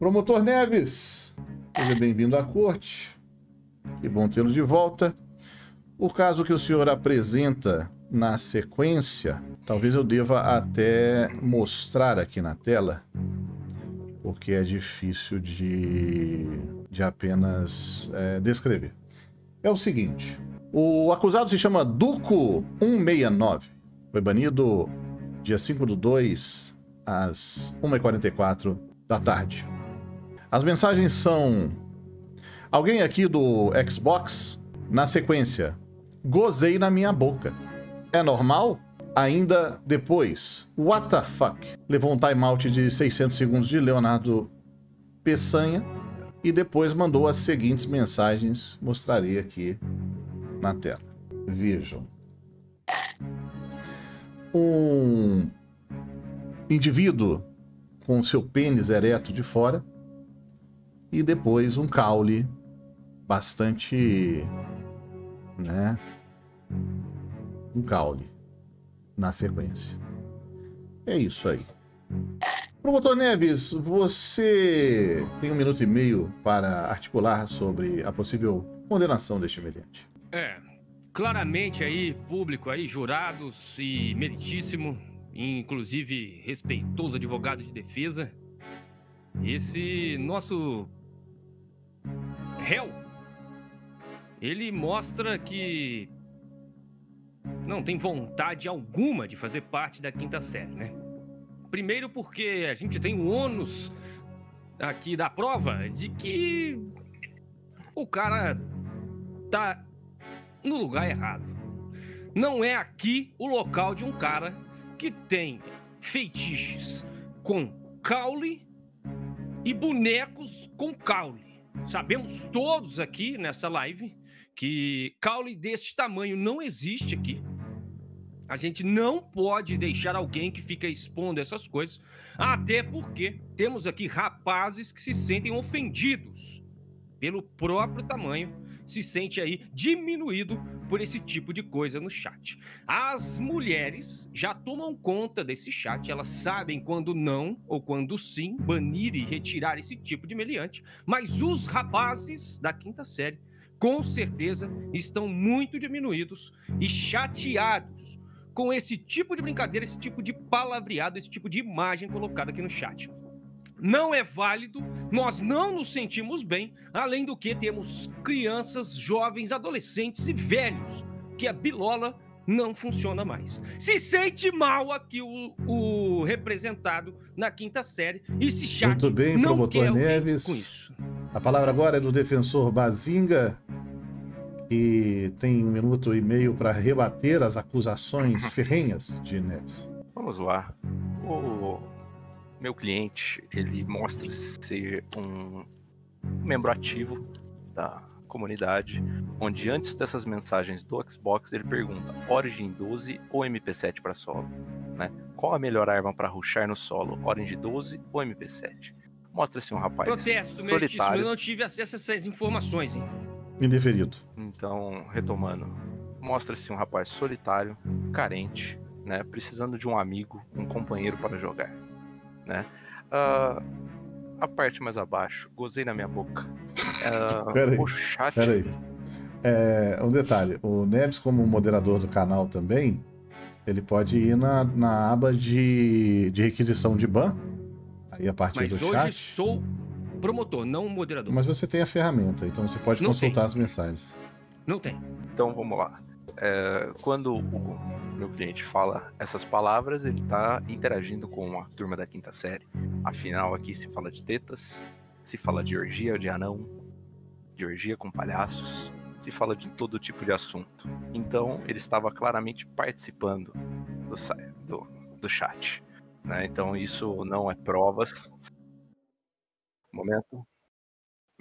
Promotor Neves, seja bem-vindo à corte. Que bom tê-lo de volta. O caso que o senhor apresenta na sequência, talvez eu deva até mostrar aqui na tela, porque é difícil de, de apenas é, descrever. É o seguinte: o acusado se chama Duco 169. Foi banido dia 5 do 2 às 1h44 da tarde. As mensagens são: Alguém aqui do Xbox? Na sequência, gozei na minha boca. É normal? Ainda depois, what the fuck? Levou um timeout de 600 segundos de Leonardo Peçanha e depois mandou as seguintes mensagens. Mostrarei aqui na tela. Vejam. Um indivíduo com seu pênis ereto de fora e depois um caule bastante, né, um caule na sequência. É isso aí. Promotor Neves, você tem um minuto e meio para articular sobre a possível condenação deste meliante. É, claramente aí, público aí, jurados e meritíssimo, inclusive respeitoso advogado de defesa, esse nosso réu, ele mostra que não tem vontade alguma de fazer parte da quinta série, né? Primeiro porque a gente tem o ônus aqui da prova de que o cara tá no lugar errado. Não é aqui o local de um cara que tem feitiços com caule e bonecos com caule. Sabemos todos aqui nessa live que caule deste tamanho não existe aqui. A gente não pode deixar alguém que fica expondo essas coisas, até porque temos aqui rapazes que se sentem ofendidos pelo próprio tamanho, se sente aí diminuído por esse tipo de coisa no chat. As mulheres já tomam conta desse chat, elas sabem quando não ou quando sim banir e retirar esse tipo de meliante, mas os rapazes da quinta série com certeza estão muito diminuídos e chateados com esse tipo de brincadeira, esse tipo de palavreado, esse tipo de imagem colocada aqui no chat. Não é válido, nós não nos sentimos bem, além do que temos crianças, jovens, adolescentes e velhos, que a bilola não funciona mais. Se sente mal aqui o, o representado na quinta série e se chat Muito bem, não promotor quer Neves. com isso. A palavra agora é do defensor Bazinga, que tem um minuto e meio para rebater as acusações ferrenhas de Neves. Vamos lá. O meu cliente, ele mostra ser um membro ativo da comunidade, onde antes dessas mensagens do Xbox ele pergunta Origin 12 ou MP7 para solo, né? Qual a melhor arma para rushar no solo, Origin 12 ou MP7? Mostra-se um rapaz Protesto, meritíssimo, eu solitário. não tive acesso a essas informações, hein? Indeferido. Então, retomando, mostra-se um rapaz solitário, carente, né, precisando de um amigo, um companheiro para jogar, né? Ah, a parte mais abaixo, gozei na minha boca. Ah, Pera aí, o chat. Peraí. É, um detalhe, o Neves, como moderador do canal também, ele pode ir na, na aba de, de requisição de ban, aí a partir Mas do hoje chat. sou promotor, não moderador. Mas você tem a ferramenta, então você pode Não consultar tem. as mensagens. Não tem. Então vamos lá. É, quando o meu cliente fala essas palavras, ele está interagindo com a turma da quinta série. Afinal, aqui se fala de tetas, se fala de orgia de anão, de orgia com palhaços, se fala de todo tipo de assunto. Então, ele estava claramente participando do, do, do chat. né? Então, isso não é provas. Momento.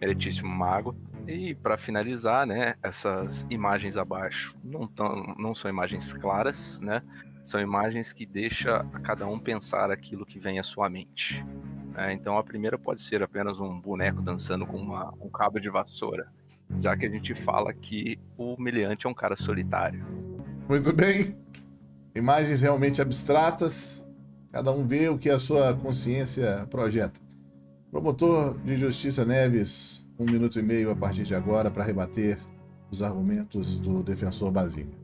Meritíssimo mago. E para finalizar, né, essas imagens abaixo não, tão, não são imagens claras, né? São imagens que deixam a cada um pensar aquilo que vem à sua mente. né? então a primeira pode ser apenas um boneco dançando com uma- um cabo de vassoura, já que a gente fala que o meliante é um cara solitário. Muito bem. Imagens realmente abstratas. Cada um vê o que a sua consciência projeta. Promotor de Justiça Neves, um minuto e meio a partir de agora para rebater os argumentos do defensor Basinga.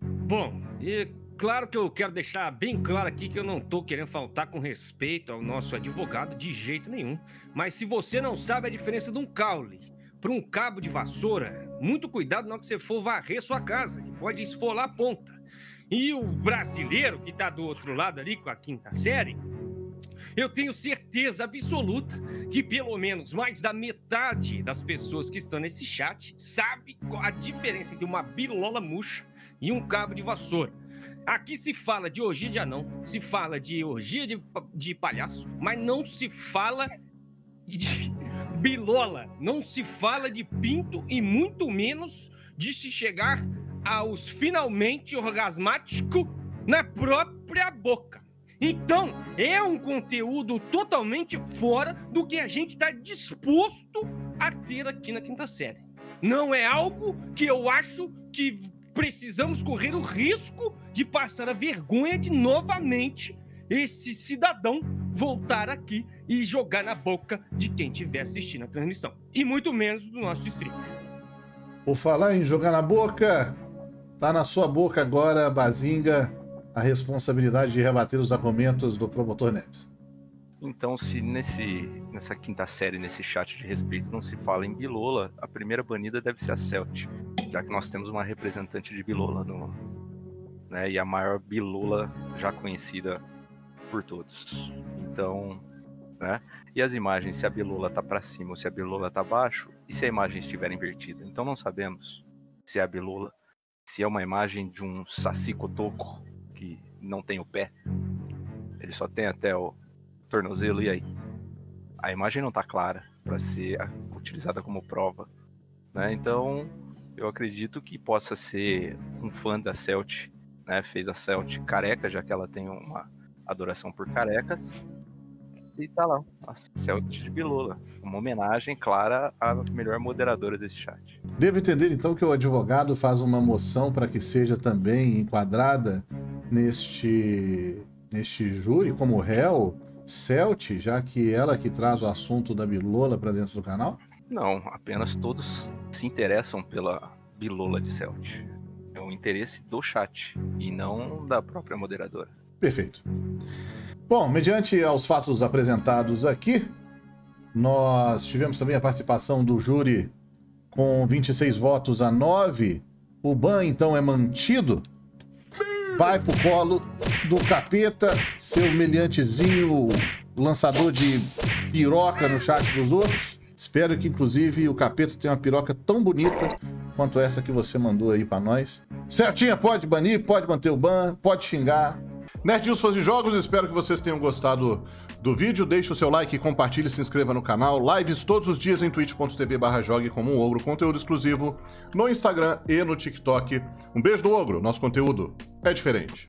Bom, e claro que eu quero deixar bem claro aqui que eu não tô querendo faltar com respeito ao nosso advogado de jeito nenhum. Mas se você não sabe a diferença de um caule para um cabo de vassoura, muito cuidado na hora que você for varrer sua casa, que pode esfolar a ponta. E o brasileiro que tá do outro lado ali com a quinta série, eu tenho certeza absoluta que pelo menos mais da metade das pessoas que estão nesse chat sabe a diferença entre uma bilola murcha e um cabo de vassoura. Aqui se fala de orgia de anão, se fala de orgia de, de palhaço, mas não se fala de bilola, não se fala de pinto e muito menos de se chegar aos finalmente orgasmático na própria boca. Então, é um conteúdo totalmente fora do que a gente está disposto a ter aqui na quinta série. Não é algo que eu acho que precisamos correr o risco de passar a vergonha de novamente esse cidadão voltar aqui e jogar na boca de quem estiver assistindo a transmissão. E muito menos do nosso stream. Por falar em jogar na boca, tá na sua boca agora, Bazinga, a responsabilidade de rebater os argumentos do promotor Neves. Então, se nesse, nessa quinta série, nesse chat de respeito, não se fala em Bilola, a primeira banida deve ser a Celt, já que nós temos uma representante de Bilola no, né, e a maior Bilola já conhecida por todos. Então, né? E as imagens, se a Bilola tá para cima ou se a Bilola tá abaixo, e se a imagem estiver invertida. Então não sabemos se é a Bilola, se é uma imagem de um Saci Cotoco não tem o pé, ele só tem até o tornozelo, e aí? A imagem não está clara para ser utilizada como prova. Né? Então, eu acredito que possa ser um fã da Celt, né? fez a Celt careca, já que ela tem uma adoração por carecas. E tá lá, a Celt de Bilula, uma homenagem clara à melhor moderadora desse chat. Devo entender então que o advogado faz uma moção para que seja também enquadrada neste, neste júri como réu Celt, já que ela que traz o assunto da Bilola para dentro do canal? Não, apenas todos se interessam pela Bilola de Celt. É o interesse do chat e não da própria moderadora. Perfeito. Bom, mediante aos fatos apresentados aqui, nós tivemos também a participação do júri com 26 votos a 9. O ban então é mantido vai pro colo do capeta, seu meliantezinho, lançador de piroca no chat dos outros. Espero que, inclusive, o capeta tenha uma piroca tão bonita quanto essa que você mandou aí para nós. Certinha, pode banir, pode manter o ban, pode xingar. Nerd News Fãs de Jogos, espero que vocês tenham gostado do vídeo. Deixe o seu like, compartilhe, se inscreva no canal. Lives todos os dias em twitch.tv barra jogue como um ogro, conteúdo exclusivo no Instagram e no TikTok. Um beijo do ogro, nosso conteúdo é diferente.